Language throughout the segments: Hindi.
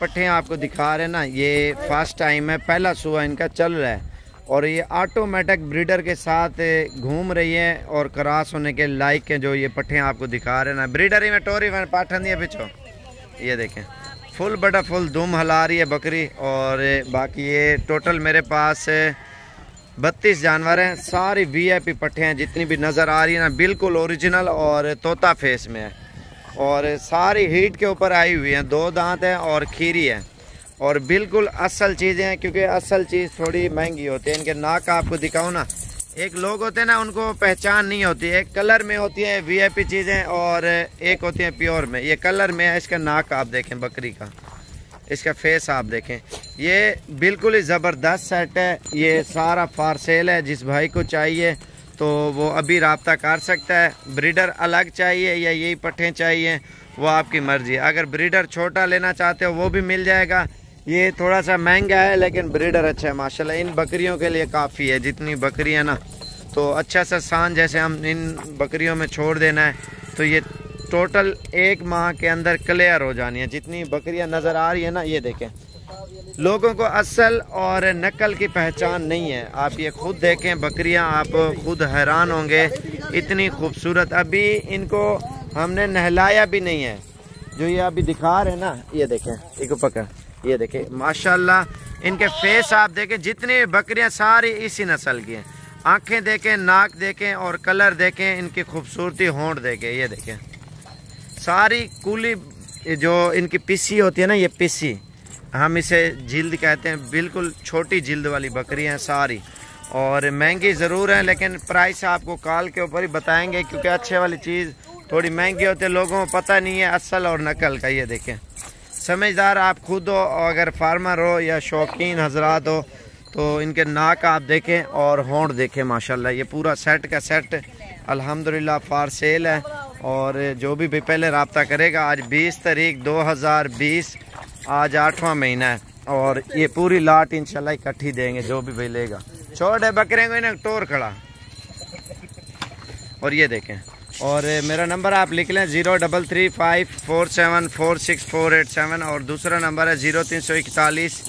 पट्टे आपको दिखा रहे हैं ना, ये फ़र्स्ट टाइम है, पहला सुबह इनका चल रहा है। और ये ऑटोमेटिक ब्रीडर के साथ घूम रही है और क्रॉस होने के लाइक के जो ये पट्टे आपको दिखा रहे हैं ना। ब्रीडर ही में टोरी में पाठन दिया पिछो। ये देखें। फुल बटा फुल धूम हला रही है बकरी और बाकी ये टोटल मेरे पास बत्तीस जानवर हैं। सारी वीआईपी पट्टे हैं, जितनी भी नज़र आ रही है ना, बिल्कुल ओरिजिनल और तोता फेस में है। और सारी हीट के ऊपर आई हुई हैं। दो दांत हैं और खीरी है। और बिल्कुल असल चीज़ें हैं, क्योंकि असल चीज़ थोड़ी महँगी होती है। इनके नाक का आपको दिखाऊँ ना, एक लोग होते हैं ना, उनको पहचान नहीं होती। एक कलर में होती है वीआईपी चीज़ें और एक होती है प्योर में। ये कलर में है, इसका नाक आप देखें, बकरी का। इसका फेस आप देखें। ये बिल्कुल ही ज़बरदस्त सेट है। ये सारा फार सेल है, जिस भाई को चाहिए। तो वो अभी रबता कर सकता है। ब्रीडर अलग चाहिए या यही पट्टे चाहिए, वो आपकी मर्ज़ी। अगर ब्रीडर छोटा लेना चाहते हो, वो भी मिल जाएगा। ये थोड़ा सा महँगा है, लेकिन ब्रीडर अच्छा है, माशाल्लाह। इन बकरियों के लिए काफ़ी है, जितनी बकरियाँ ना। तो अच्छा सा सान जैसे हम इन बकरियों में छोड़ देना है। तो ये टोटल एक माह के अंदर क्लियर हो जानी है। जितनी बकरियाँ नज़र आ रही है ना, ये देखें। लोगों को असल और नकल की पहचान नहीं है। आप ये खुद देखें, बकरियाँ, आप खुद हैरान होंगे, इतनी खूबसूरत। अभी इनको हमने नहलाया भी नहीं है। जो ये अभी दिखा रहे ना, ये देखें, एक पकड़, ये देखें, माशाल्लाह, इनके फेस आप देखें, जितनी बकरियाँ, सारी इसी नस्ल की हैं। आँखें देखें, नाक देखें और कलर देखें, इनकी खूबसूरती, होंठ देखें, ये देखें। सारी कूली जो इनकी पिस्सी होती है ना, ये पिस्सी हम इसे जिल्द कहते हैं बिल्कुल छोटी जिल्द वाली बकरी हैं सारी। और महँगी ज़रूर है लेकिन प्राइस आपको कॉल के ऊपर ही बताएँगे क्योंकि अच्छे वाली चीज़ थोड़ी महँगी होती है लोगों को पता नहीं है असल और नकल का ये देखें। समझदार आप खुद हो अगर फार्मर हो या शौकीन हजरात हो तो इनके नाक आप देखें और होंठ देखें माशाल्लाह ये पूरा सेट का सेट अल्हम्दुलिल्लाह फार सेल है। और जो भी, भी पहले रबता करेगा आज 20 तारीख 2020 आज आठवां महीना है, और ये पूरी लाट इंशाल्लाह इकट्ठी देंगे, जो भी भाई लेगा छोटे बकरे को इन्हें टोर खड़ा। और ये देखें, और मेरा नंबर आप लिख लें, zero double three five four seven four six four eight seven, और दूसरा नंबर है ज़ीरो तीन सौ इकतालीस,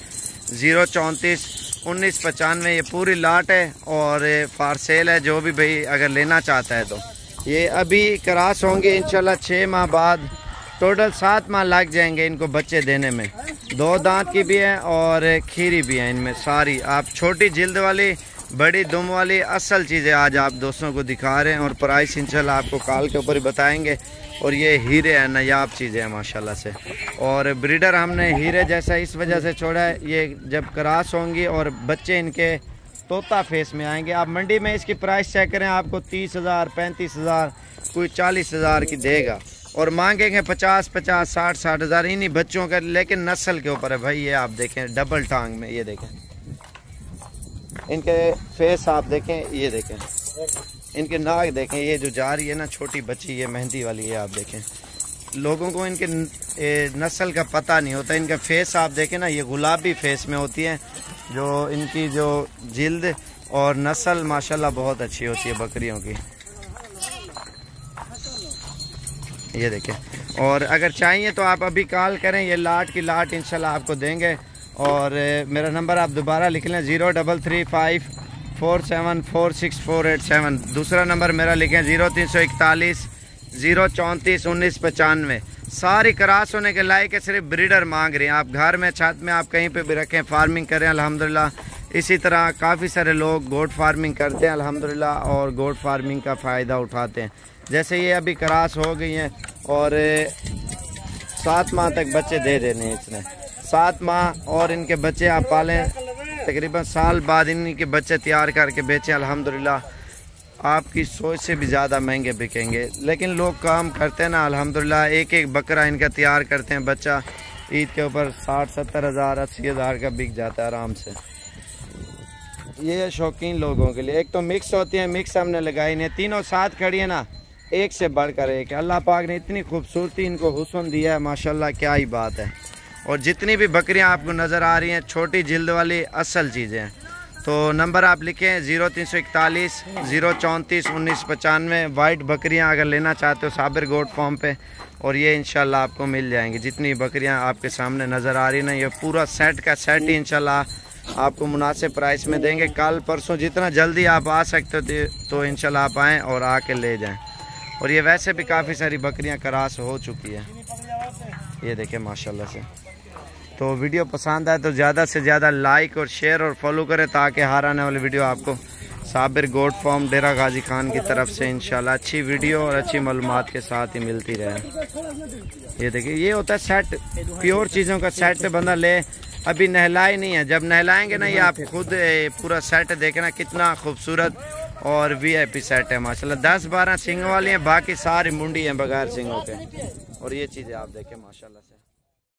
ज़ीरो चौंतीस, उन्नीस पचानवे। ये पूरी लाट है, और फारसेल है, जो भी भाई अगर लेना चाहता है तो। ये अभी क्रॉस होंगे इंशाल्लाह छः माह बाद। टोटल सात माह लग जाएँगे इनको बच्चे देने में। दो दांत की भी है और खीरी भी है इनमें सारी। आप छोटी जिल्द वाली, बड़ी दुम वाली, असल चीज़ें आज आप दोस्तों को दिखा रहे हैं और प्राइस इंशाल्लाह आपको कॉल के ऊपर ही बताएँगे। और ये हीरे हैं, नयाब चीज़ें हैं, माशाल्लाह से। और ब्रीडर हमने हीरे जैसा इस वजह से छोड़ा है, ये जब क्रॉस होंगी और बच्चे इनके तोता फेस में आएँगे। आप मंडी में इसकी प्राइस चेक करें, आपको तीस हज़ार, पैंतीस हज़ार, कोई चालीस हज़ार की देगा। और मांगेंगे पचास पचास, साठ साठ हज़ार इन्हीं बच्चों का, लेकिन नस्ल के ऊपर है भाई, ये आप देखें डबल टांग में, ये देखें। इनके फेस आप देखें, ये देखें। इनके नाक देखें, ये जो जा रही है ना, छोटी बच्ची, ये मेहंदी वाली है आप देखें। लोगों को इनके नस्ल का पता नहीं होता। इनका फेस आप देखें ना, ये गुलाबी फेस में होती है, जो इनकी जो जिल्द और नस्ल, माशाल्लाह, बहुत अच्छी होती है बकरियों की। ये देखें। और अगर चाहिए तो आप अभी कॉल करें, ये लाट की लाट इंशाल्लाह आपको देंगे। और मेरा नंबर आप दोबारा लिख लें, zero double three five four seven four six four eight seven. दूसरा नंबर मेरा लिखें, ज़ीरो तीन सौ इकतालीस, ज़ीरो चौंतीस, उन्नीस, पचानवे। सारी क्रास होने के लायक सिर्फ़ ब्रीडर मांग रहे हैं। आप घर में, छत में, आप कहीं पे भी रखें फ़ार्मिंग करें, अल्हम्दुलिल्लाह। इसी तरह काफ़ी सारे लोग गोट फ़ार्मिंग करते हैं, अल्हम्दुलिल्लाह, और गोट फ़ार्मिंग का फ़ायदा उठाते हैं। जैसे ये अभी क्रास हो गई हैं, और सात माह तक बच्चे दे देने हैं इसने। सात माह, और इनके बच्चे आप पालें, तकरीबन साल बाद इनके बच्चे तैयार करके बेचें, अल्हम्दुलिल्लाह। आपकी सोच से भी ज़्यादा महँगे बिकेंगे। लेकिन लोग काम करते हैं ना, अल्हम्दुलिल्लाह एक एक बकरा इनका तैयार करते हैं, बच्चा ईद के ऊपर साठ, सत्तर हज़ार, अस्सी हज़ार का बिक जाता है आराम से। ये शौकीन लोगों के लिए। एक तो मिक्स होती है मिक्स हमने लगाई नहीं। तीनों साथ खड़ी है ना, एक से बढ़कर एक अल्लाह पाक ने इतनी खूबसूरती इनको हुसन दिया है, माशाल्लाह क्या ही बात है। और जितनी भी बकरियाँ आपको नज़र आ रही हैं, छोटी जिल्द वाली असल चीज़ें। तो नंबर आप लिखें ज़ीरो तीन सौ इकतालीस, ज़ीरो चौंतीस, उन्नीस, पचानवे। वाइट बकरियाँ अगर लेना चाहते हो साबिर गोट फॉर्म पे, और ये इंशाल्लाह आपको मिल जाएँगी। जितनी बकरियाँ आपके सामने नज़र आ रही ना, ये पूरा सेट का सेट ही इंशाल्लाह आपको मुनासिब प्राइस में देंगे। कल परसों जितना जल्दी आप आ सकते हो तो इंशाल्लाह आप आएँ और आके ले जाएँ। और ये वैसे भी काफ़ी सारी बकरियाँ करास हो चुकी है। ये देखें माशाल्लाह से। तो वीडियो पसंद आए तो ज़्यादा से ज़्यादा लाइक और शेयर और फॉलो करें, ताकि हर आने वाली वीडियो आपको साबिर गोड फॉर्म, डेरा गाजी खान की तरफ़ से इंशाल्लाह अच्छी वीडियो और अच्छी मालूम के साथ ही मिलती रहे। ये देखिए, ये होता है सेट, प्योर चीज़ों का सेट बंदा ले अभी नहलाए नहीं है। जब नहलाएँगे ना ये आप खुद पूरा सेट देखना कितना खूबसूरत और वी आई पी सेट है माशाल्लाह। दस बारह सिंग वाली हैं बाकी सारी मुंडी हैं बगैर सिंगों के। और ये चीज़ें आप देखें माशाल्लाह